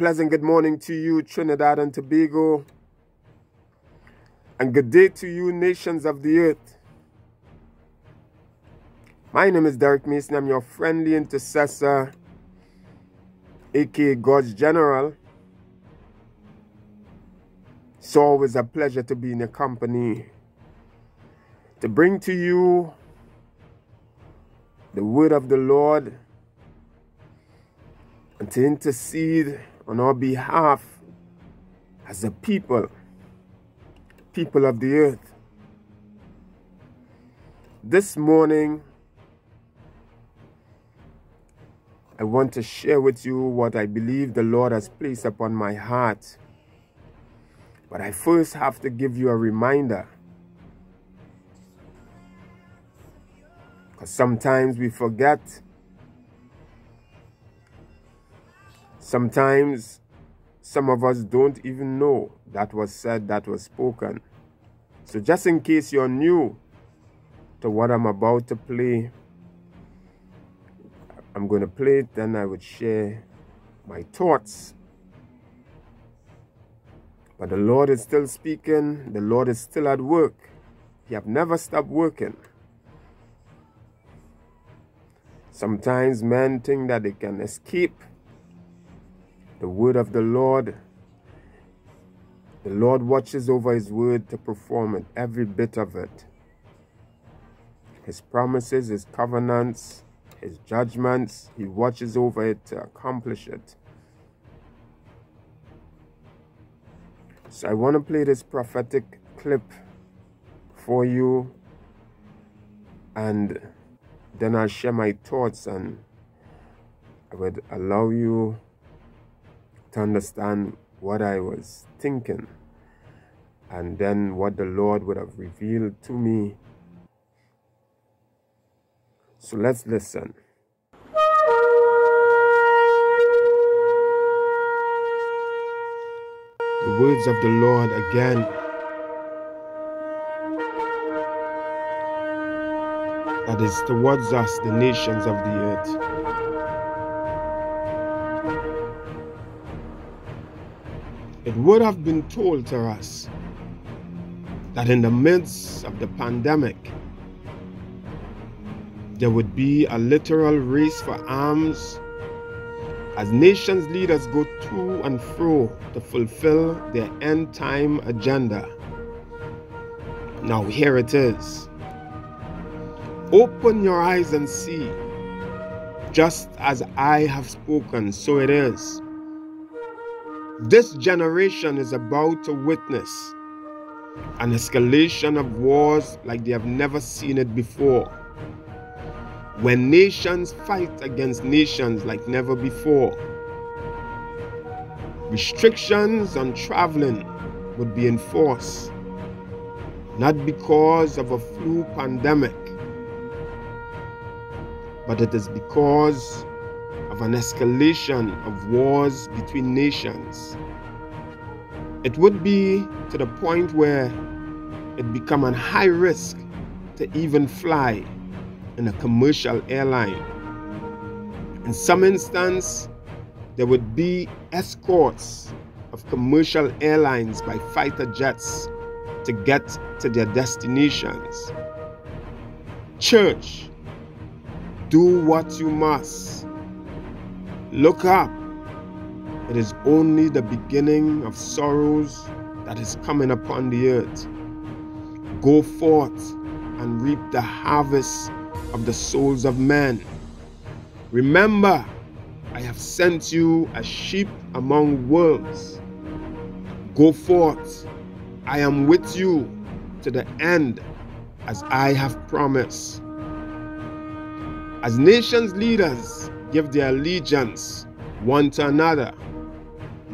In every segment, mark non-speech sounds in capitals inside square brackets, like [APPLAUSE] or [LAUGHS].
pleasant good morning to you, Trinidad and Tobago. And good day to you, nations of the earth. My name is Deryck Mason. I'm your friendly intercessor, aka God's General. It's always a pleasure to be in your company, to bring to you the word of the Lord and to intercede on our behalf as a people, people of the earth. This morning, I want to share with you what I believe the Lord has placed upon my heart. But I first have to give you a reminder. Because sometimes we forget. Sometimes some of us don't even know that was said, that was spoken. So just in case you're new to what I'm about to play, I'm going to play it, then I would share my thoughts. But the Lord is still speaking. The Lord is still at work. He have never stopped working. Sometimes men think that they can escape the word of the Lord. The Lord watches over his word to perform it, every bit of it. His promises, his covenants, his judgments. He watches over it to accomplish it. So I want to play this prophetic clip for you and then I'll share my thoughts and I would allow you to understand what I was thinking and then what the Lord would have revealed to me so let's listen. The words of the Lord again. That is towards us, the nations of the earth. It would have been told to us that in the midst of the pandemic, there would be a literal race for arms as nations leaders go to and fro to fulfill their end time agenda. Now, here it is. Open your eyes and see. Just as I have spoken, so it is. This generation is about to witness an escalation of wars like they have never seen it before when nations fight against nations like never before. Restrictions on traveling would be enforced, not because of a flu pandemic, but it is because an escalation of wars between nations. It would be to the point where it become a high risk to even fly in a commercial airline. In some instances, there would be escorts of commercial airlines by fighter jets to get to their destinations. Church, do what you must. Look up. It is only the beginning of sorrows that is coming upon the earth. Go forth and reap the harvest of the souls of men. Remember, I have sent you as sheep among wolves. Go forth, I am with you to the end, as I have promised. As nations' leaders give their allegiance one to another,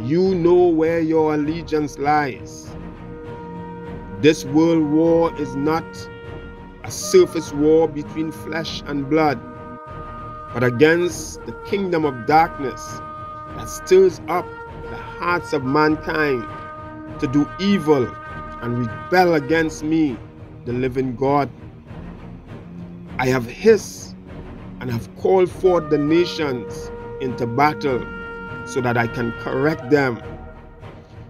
you know where your allegiance lies. This world war is not a surface war between flesh and blood, but against the kingdom of darkness that stirs up the hearts of mankind to do evil and rebel against me, the living God. I have hissed and have called forth the nations into battle so that I can correct them.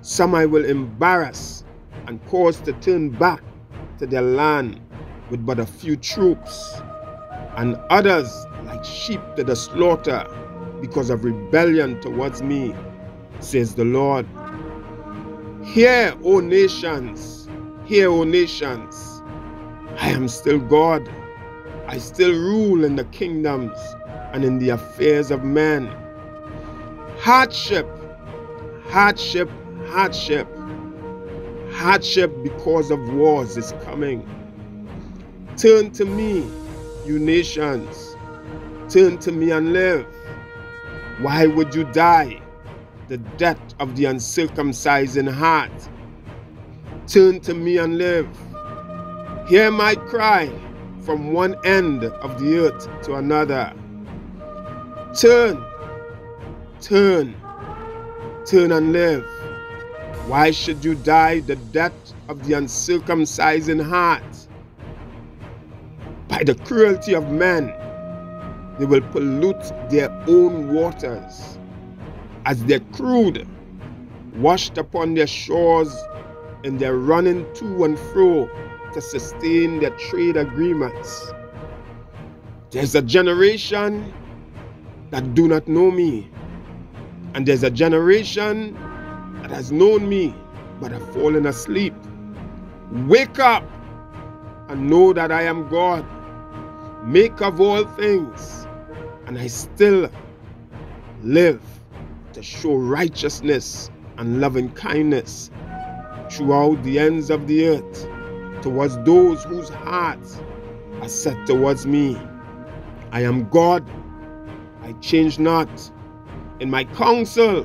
Some I will embarrass and cause to turn back to their land with but a few troops, and others like sheep to the slaughter because of rebellion towards me, says the Lord. Hear, O nations, hear, O nations, I am still God. I still rule in the kingdoms and in the affairs of men. Hardship, hardship, hardship, hardship because of wars is coming. Turn to me, you nations. Turn to me and live. Why would you die? The death of the uncircumcised in heart. Turn to me and live. Hear my cry from one end of the earth to another. Turn, turn, turn and live. Why should you die the death of the uncircumcised in heart? By the cruelty of men, they will pollute their own waters as their crude washed upon their shores in their running to and fro to sustain their trade agreements. There's a generation that do not know me, and there's a generation that has known me but have fallen asleep. Wake up and know that I am God, make of all things, and I still live to show righteousness and loving kindness throughout the ends of the earth towards those whose hearts are set towards me. I am God, I change not. In my counsel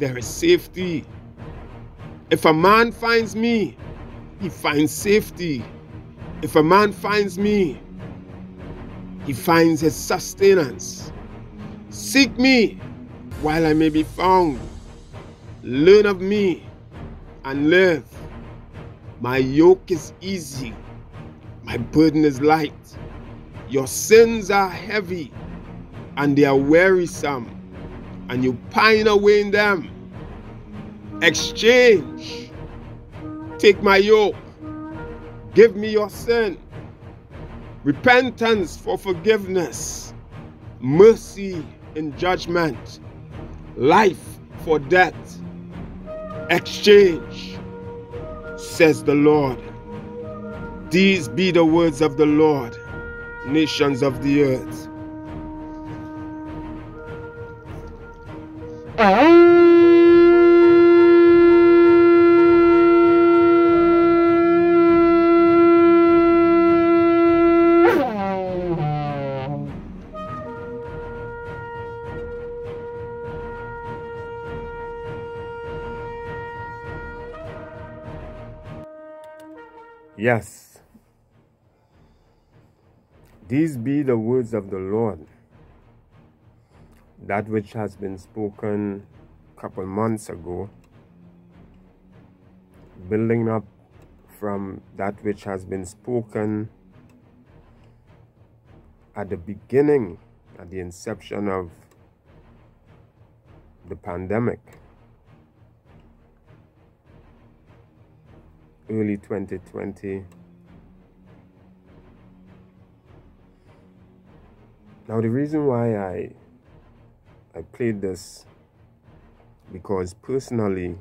there is safety. If a man finds me, he finds safety. If a man finds me, he finds his sustenance. Seek me while I may be found. Learn of me and live. My yoke is easy, my burden is light. Your sins are heavy and they are wearisome, and you pine away in them. Exchange. Take my yoke. Give me your sin. Repentance for forgiveness. Mercy in judgment. Life for death. Exchange says the Lord. These be the words of the Lord, nations of the earth. Yes. These be the words of the Lord, that which has been spoken a couple months ago, building up from that which has been spoken at the beginning, at the inception of the pandemic. Early 2020. Now the reason why I I played this because personally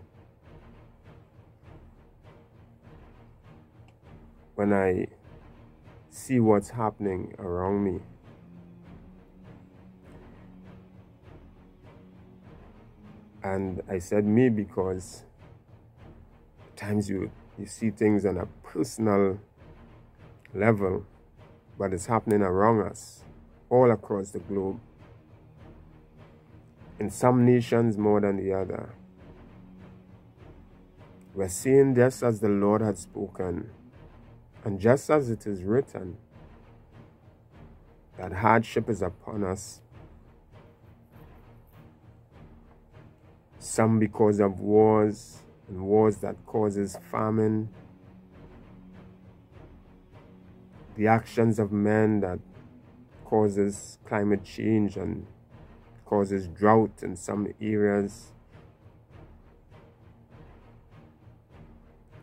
when I see what's happening around me and I said me because times you you see things on a personal level, but it's happening around us, all across the globe. In some nations more than the other. We're seeing just as the Lord had spoken, and just as it is written, that hardship is upon us. Some because of wars, and wars that causes famine, the actions of men that causes climate change and causes drought in some areas.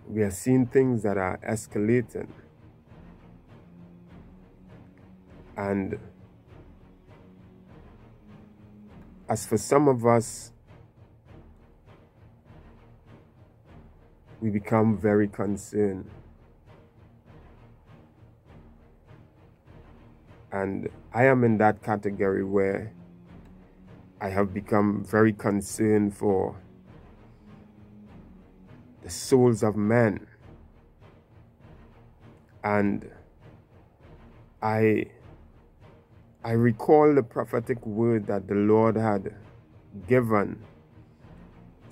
We are seeing things that are escalating. And as for some of us, we become very concerned. And I am in that category where I have become very concerned for the souls of men. And I I recall the prophetic word that the Lord had given,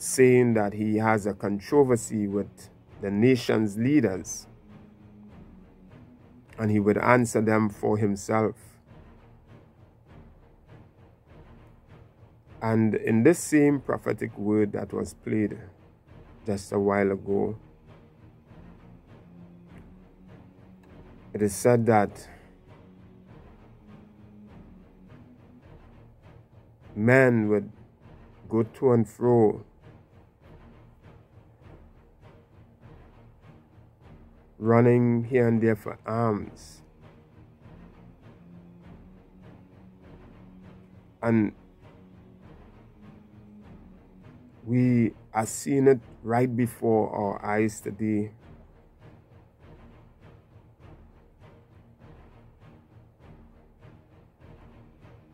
saying that he has a controversy with the nation's leaders and he would answer them for himself. And in this same prophetic word that was played just a while ago, it is said that men would go to and fro running here and there for alms. And we are seeing it right before our eyes today.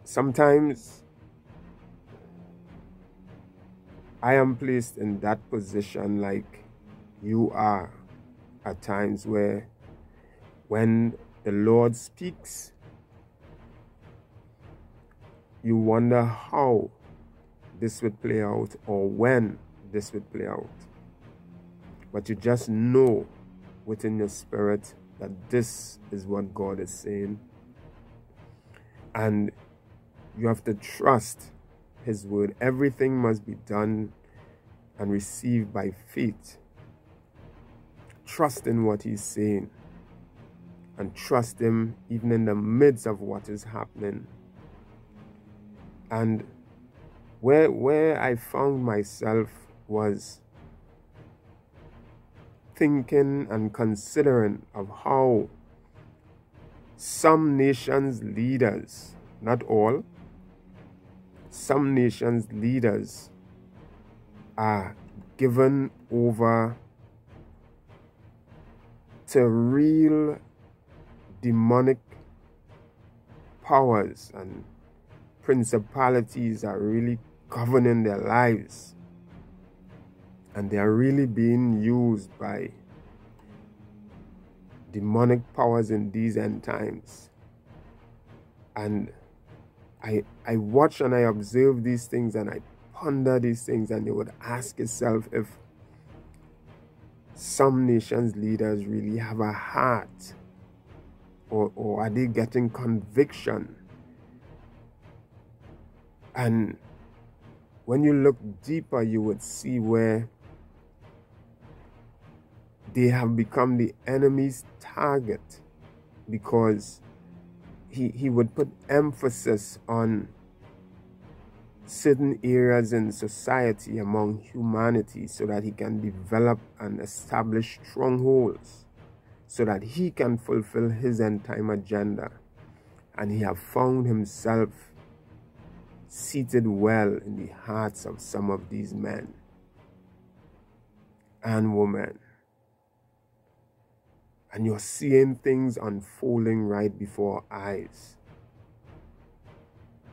Sometimes I am placed in that position like you are at times where when the Lord speaks, you wonder how this would play out or when this would play out. But you just know within your spirit that this is what God is saying. And you have to trust His word. Everything must be done and received by faith trust in what he's saying and trust him even in the midst of what is happening. And where where I found myself was thinking and considering of how some nations leaders, not all, some nations leaders are given over to real demonic powers and principalities are really governing their lives. And they are really being used by demonic powers in these end times. And I I watch and I observe these things and I ponder these things and you would ask yourself if some nations leaders really have a heart or, or are they getting conviction? And when you look deeper you would see where they have become the enemy's target because he, he would put emphasis on certain areas in society among humanity so that he can develop and establish strongholds so that he can fulfill his end time agenda. And he have found himself seated well in the hearts of some of these men and women. And you're seeing things unfolding right before our eyes.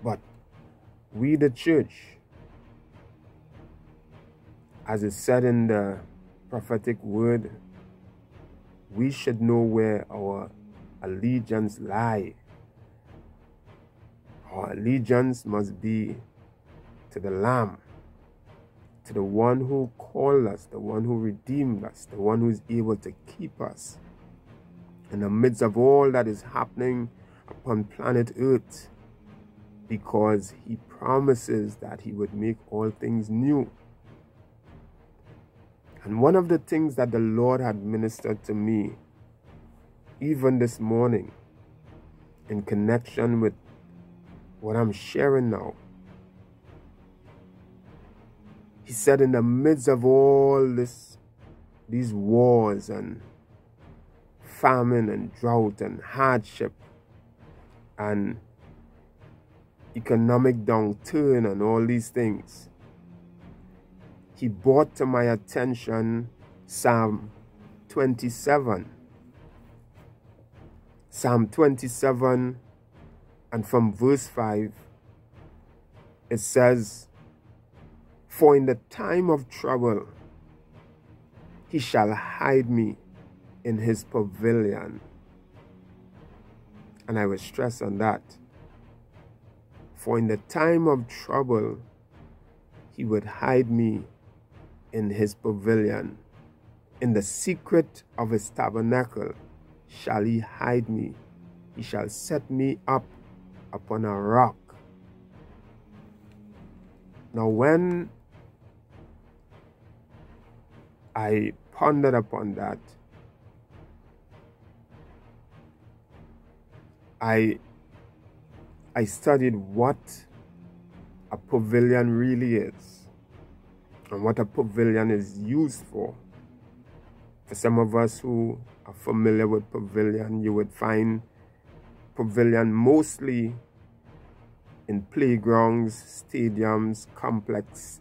But we, the church, as is said in the prophetic word, we should know where our allegiance lie. Our allegiance must be to the Lamb, to the one who called us, the one who redeemed us, the one who is able to keep us in the midst of all that is happening upon planet Earth because he promises that he would make all things new. And one of the things that the Lord had ministered to me, even this morning, in connection with what I'm sharing now, he said, in the midst of all this, these wars and famine and drought and hardship and economic downturn and all these things, he brought to my attention Psalm 27. Psalm 27 and from verse 5 it says, For in the time of trouble he shall hide me in his pavilion. And I will stress on that. For in the time of trouble he would hide me in his pavilion. In the secret of his tabernacle shall he hide me. He shall set me up upon a rock. Now, when I pondered upon that, I I studied what a pavilion really is and what a pavilion is used for. For some of us who are familiar with pavilion, you would find pavilion mostly in playgrounds, stadiums, complex.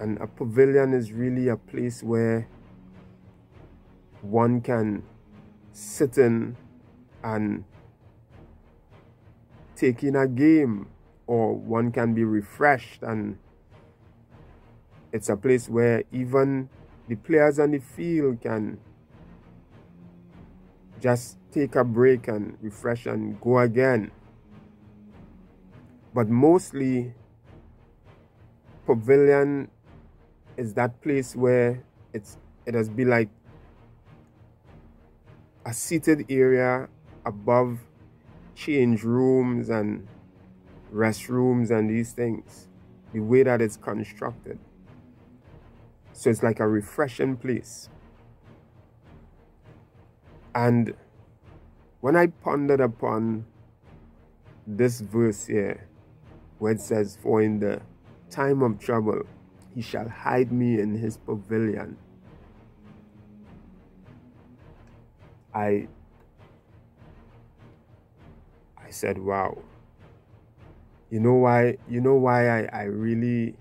And a pavilion is really a place where one can sit in and take in a game or one can be refreshed and it's a place where even the players on the field can just take a break and refresh and go again. But mostly, pavilion is that place where it's it has been like a seated area above change rooms and restrooms and these things the way that it's constructed so it's like a refreshing place. And when I pondered upon this verse here, where it says, For in the time of trouble he shall hide me in his pavilion. I said, wow. You know why you know why I, I really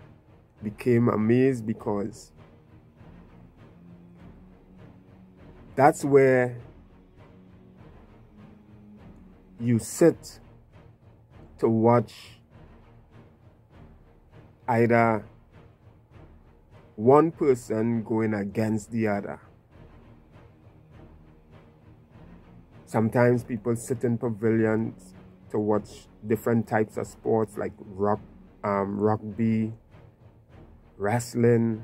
became amazed because That's where you sit to watch either one person going against the other. Sometimes people sit in pavilions to watch different types of sports like rock, um, rugby, wrestling,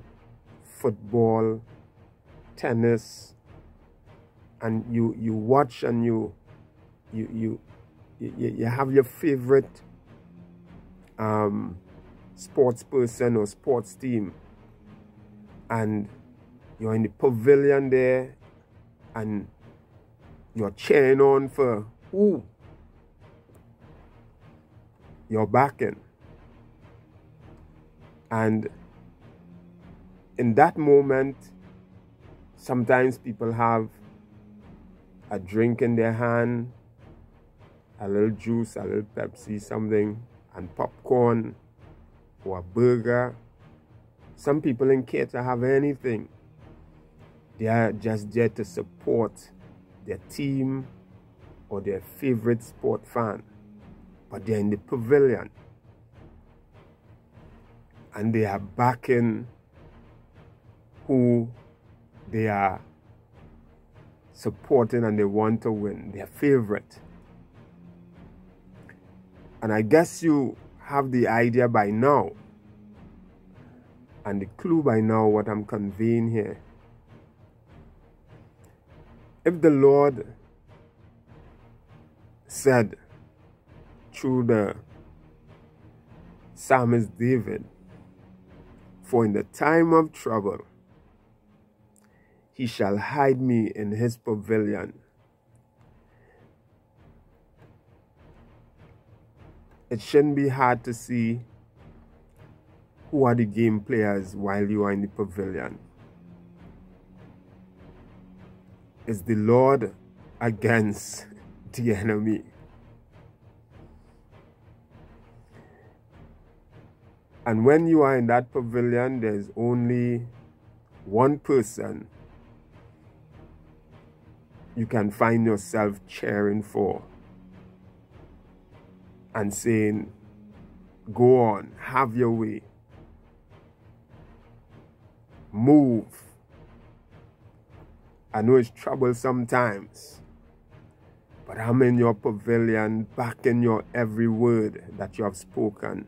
football, tennis, and you you watch and you you you you, you have your favorite um, sports person or sports team. And you're in the pavilion there and you're cheering on for who you're backing and in that moment sometimes people have a drink in their hand, a little juice, a little Pepsi, something, and popcorn or a burger. Some people in to have anything. They are just there to support their team or their favorite sport fan. But they're in the pavilion. And they are backing who they are supporting and they want to win, their favorite. And I guess you have the idea by now and the clue by now what I'm conveying here. If the Lord said through the psalmist David, for in the time of trouble, he shall hide me in his pavilion. It shouldn't be hard to see who are the game players while you are in the pavilion? Is the Lord against [LAUGHS] the enemy? And when you are in that pavilion, there's only one person you can find yourself cheering for and saying, Go on, have your way, move. I know it's trouble sometimes, but I'm in your pavilion, backing your every word that you have spoken.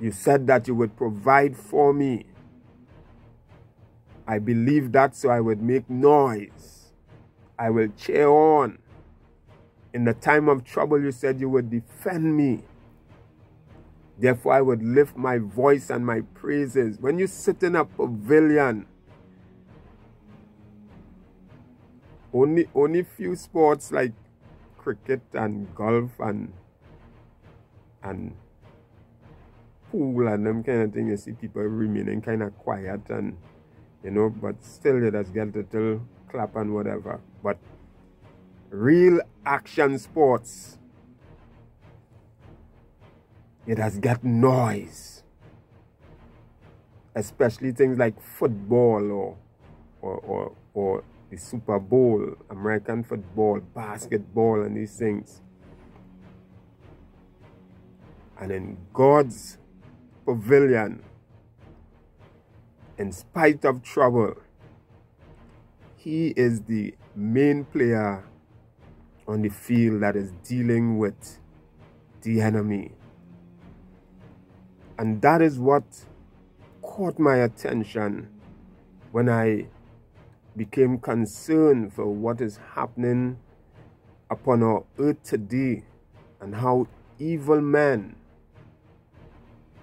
You said that you would provide for me. I believe that, so I would make noise. I will cheer on. In the time of trouble, you said you would defend me. Therefore, I would lift my voice and my praises. When you sit in a pavilion, only only few sports like cricket and golf and and pool and them kind of thing, you see people remaining kind of quiet and, you know, but still you just get little clap and whatever. But real action sports, it has got noise. Especially things like football or, or, or, or the Super Bowl, American football, basketball, and these things. And in God's pavilion, in spite of trouble, he is the main player on the field that is dealing with the enemy. And that is what caught my attention when I became concerned for what is happening upon our earth today and how evil men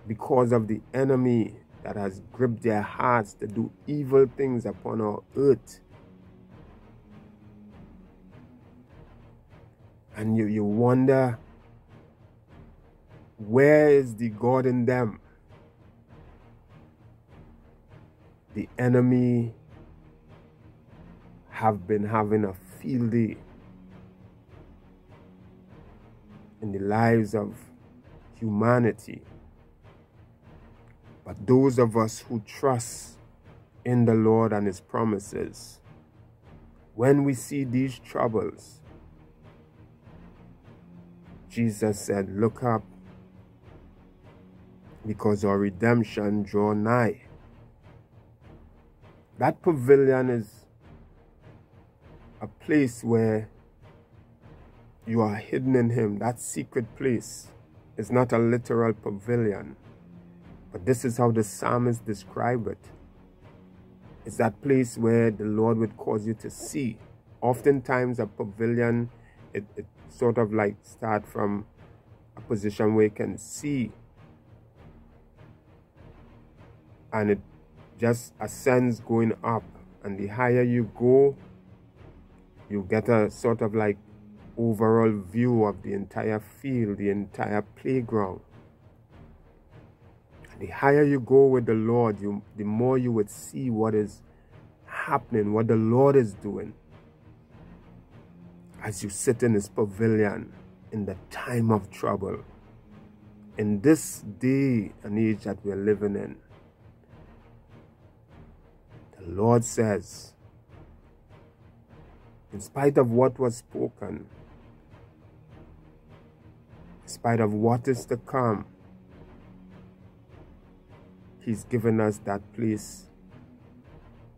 because of the enemy that has gripped their hearts to do evil things upon our earth. And you, you wonder, where is the God in them? The enemy have been having a field day in the lives of humanity. But those of us who trust in the Lord and His promises, when we see these troubles, Jesus said, Look up, because our redemption draw nigh. That pavilion is a place where you are hidden in Him. That secret place is not a literal pavilion. But this is how the psalmist describe it. It's that place where the Lord would cause you to see. Oftentimes a pavilion, it, it sort of like start from a position where you can see. And it just ascends going up. And the higher you go, you get a sort of like overall view of the entire field, the entire playground the higher you go with the Lord, you, the more you would see what is happening, what the Lord is doing. As you sit in his pavilion in the time of trouble, in this day and age that we're living in, the Lord says, in spite of what was spoken, in spite of what is to come, He's given us that place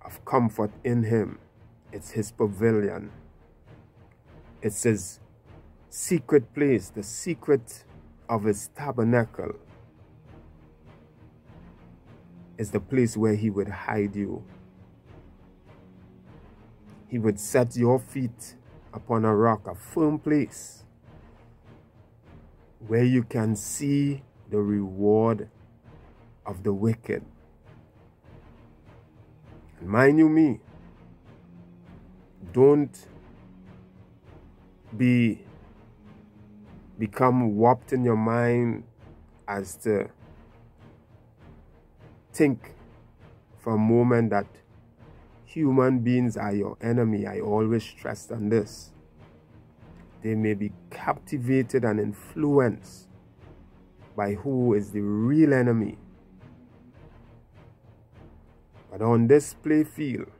of comfort in Him. It's His pavilion. It's His secret place, the secret of His tabernacle. Is the place where He would hide you. He would set your feet upon a rock, a firm place, where you can see the reward of the wicked. And mind you me, don't be become warped in your mind as to think for a moment that human beings are your enemy. I always stress on this. They may be captivated and influenced by who is the real enemy. But on this play field,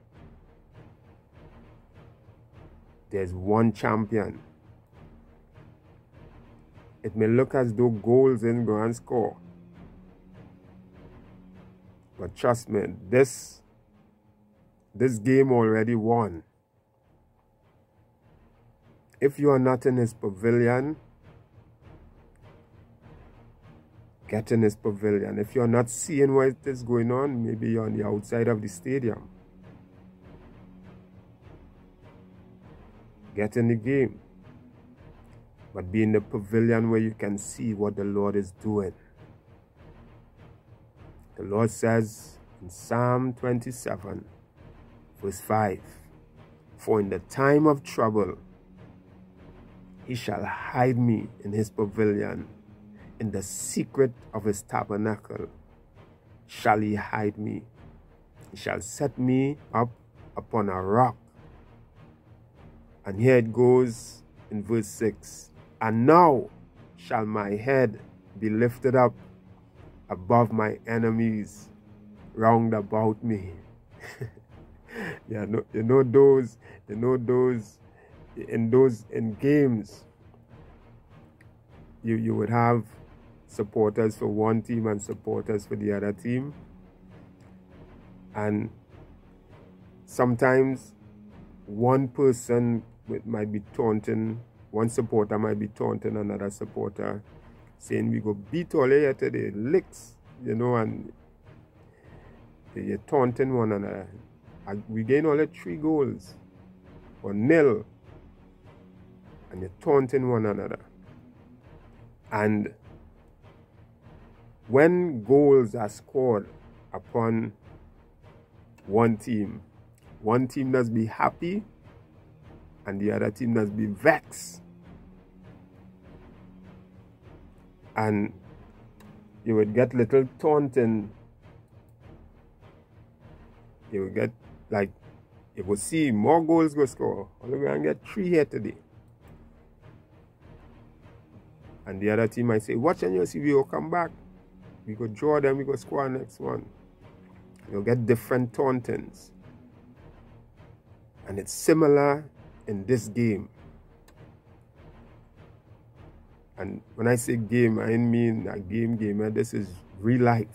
there's one champion. It may look as though goals in grand score. But trust me, this this game already won. If you are not in his pavilion, get in his pavilion. If you're not seeing what is going on, maybe you're on the outside of the stadium. Get in the game. But be in the pavilion where you can see what the Lord is doing. The Lord says in Psalm 27, verse 5, For in the time of trouble, he shall hide me in his pavilion in the secret of his tabernacle shall he hide me. He shall set me up upon a rock. And here it goes in verse 6 And now shall my head be lifted up above my enemies round about me. [LAUGHS] yeah, no, you know those, you know those in those in games you you would have supporters for one team and supporters for the other team. And sometimes one person might be taunting, one supporter might be taunting another supporter, saying, We go beat all here today, licks, you know, and you're taunting one another. We gain all the three goals or nil, and you're taunting one another. And when goals are scored upon one team, one team must be happy and the other team must be vexed. And you would get little taunting. You would get like you would see more goals go score. Only we to get three here today. And the other team might say, watch and you'll see we will come back. We go draw them, we go score next one. You'll get different tauntings. And it's similar in this game. And when I say game, I mean a game gamer. This is real life.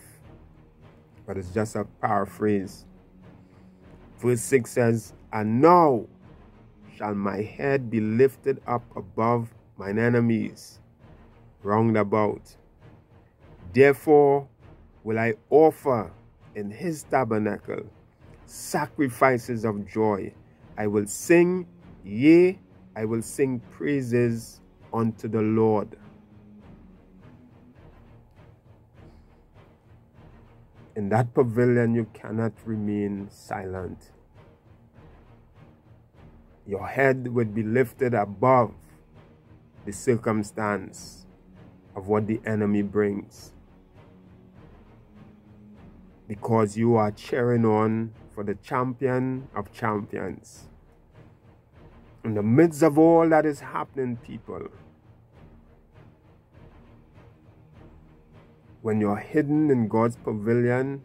But it's just a paraphrase. Verse 6 says, And now shall my head be lifted up above mine enemies round about. Therefore will I offer in his tabernacle sacrifices of joy. I will sing, yea, I will sing praises unto the Lord. In that pavilion, you cannot remain silent. Your head would be lifted above the circumstance of what the enemy brings because you are cheering on for the champion of champions. In the midst of all that is happening, people, when you're hidden in God's pavilion,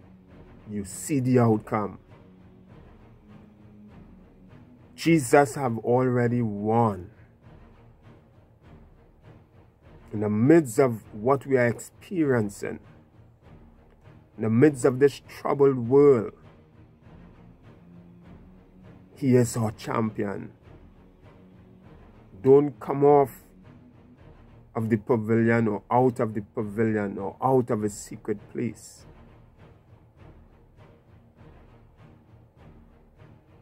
you see the outcome. Jesus have already won. In the midst of what we are experiencing, in the midst of this troubled world, He is our champion. Don't come off of the pavilion or out of the pavilion or out of a secret place.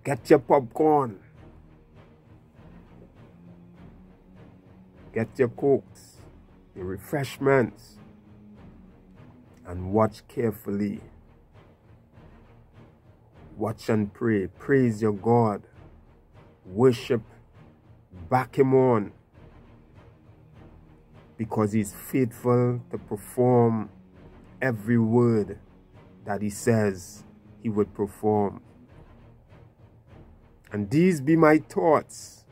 Get your popcorn. Get your cokes, your refreshments and watch carefully. Watch and pray. Praise your God. Worship. Back him on. Because he's faithful to perform every word that he says he would perform. And these be my thoughts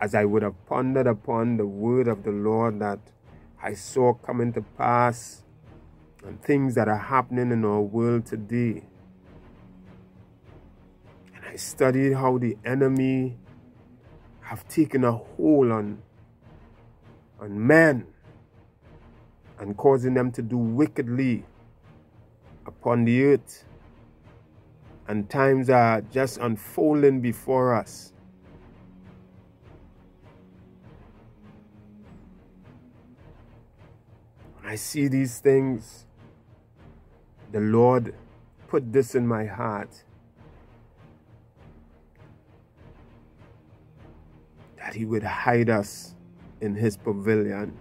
as I would have pondered upon the word of the Lord that I saw coming to pass and things that are happening in our world today. And I studied how the enemy have taken a hold on, on men and causing them to do wickedly upon the earth. And times are just unfolding before us. I see these things, the Lord put this in my heart. That He would hide us in His pavilion.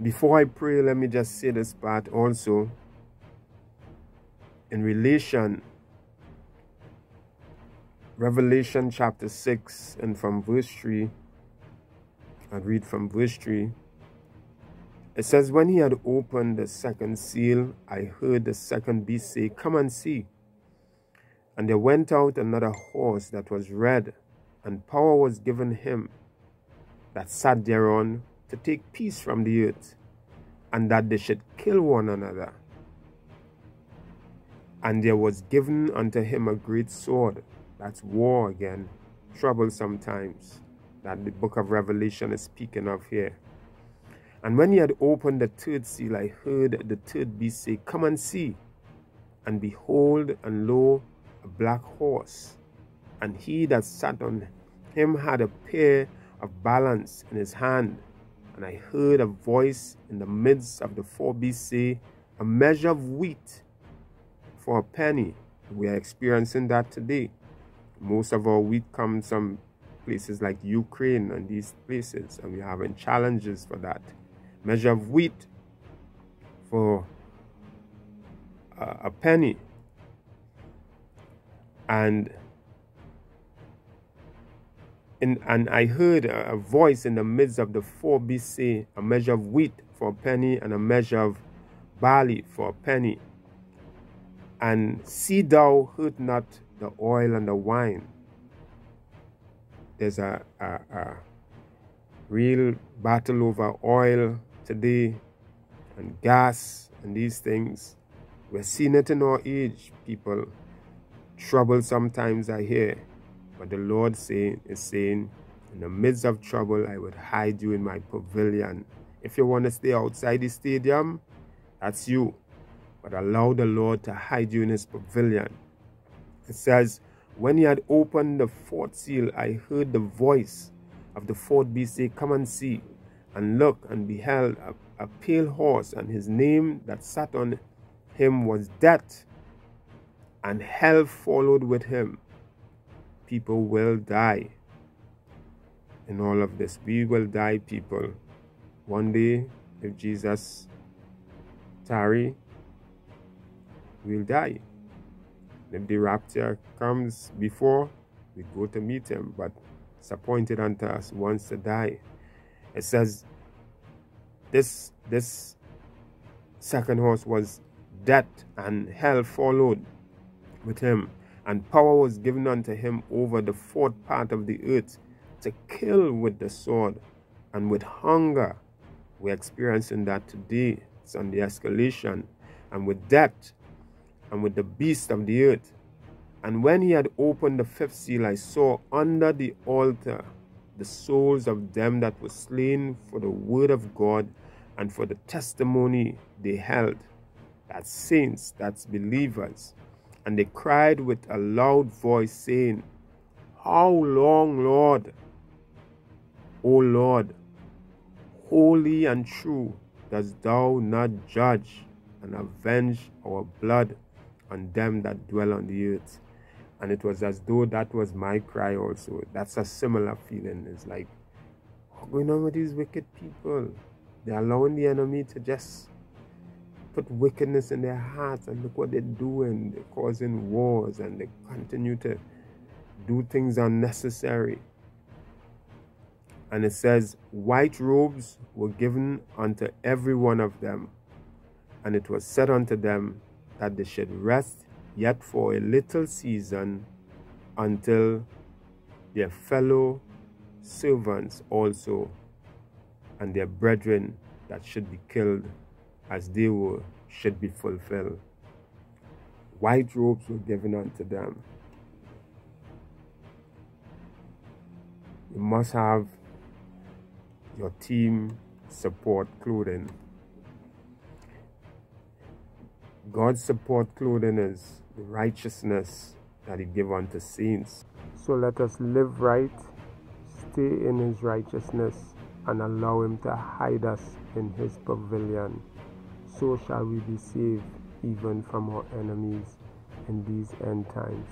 Before I pray, let me just say this part also. In relation Revelation chapter 6 and from verse 3 i read from verse 3 it says when he had opened the second seal I heard the second beast say come and see and there went out another horse that was red and power was given him that sat thereon to take peace from the earth and that they should kill one another and there was given unto him a great sword. That's war again. Trouble sometimes. That the book of Revelation is speaking of here. And when he had opened the third seal, I heard the third beast say, Come and see. And behold, and lo, a black horse. And he that sat on him had a pair of balance in his hand. And I heard a voice in the midst of the four beasts say, A measure of wheat for a penny. We are experiencing that today. Most of our wheat comes from places like Ukraine and these places, and we're having challenges for that. Measure of wheat for a penny. And in, and I heard a, a voice in the midst of the four beasts say, A measure of wheat for a penny, and a measure of barley for a penny and see thou hurt not the oil and the wine. There's a, a, a real battle over oil today and gas and these things. We're seeing it in our age, people. Trouble sometimes I hear, but the Lord say, is saying, in the midst of trouble, I would hide you in my pavilion. If you want to stay outside the stadium, that's you but allow the Lord to hide you in his pavilion. It says, When he had opened the fourth seal, I heard the voice of the fourth beast say, Come and see. And look, and beheld a, a pale horse, and his name that sat on him was Death, and hell followed with him. People will die in all of this. We will die, people. One day, if Jesus tarry, we'll die. If the rapture comes before, we go to meet him, but it's appointed unto us once to die. It says this this second horse was death and hell followed with him, and power was given unto him over the fourth part of the earth to kill with the sword and with hunger. We're experiencing that today. It's on the escalation. And with death, and with the beast of the earth. And when he had opened the fifth seal, I saw under the altar the souls of them that were slain for the word of God and for the testimony they held. That's saints, that's believers. And they cried with a loud voice, saying, How long, Lord? O Lord, holy and true, dost thou not judge and avenge our blood on them that dwell on the earth. And it was as though that was my cry also. That's a similar feeling. It's like, what's going on with these wicked people? They're allowing the enemy to just put wickedness in their hearts and look what they're doing. They're causing wars and they continue to do things unnecessary. And it says, White robes were given unto every one of them, And it was said unto them that they should rest yet for a little season until their fellow servants also and their brethren that should be killed as they were should be fulfilled. White robes were given unto them. You must have your team support clothing. God's support clothing is the righteousness that He give unto saints. So let us live right, stay in His righteousness, and allow Him to hide us in His pavilion. So shall we be saved even from our enemies in these end times.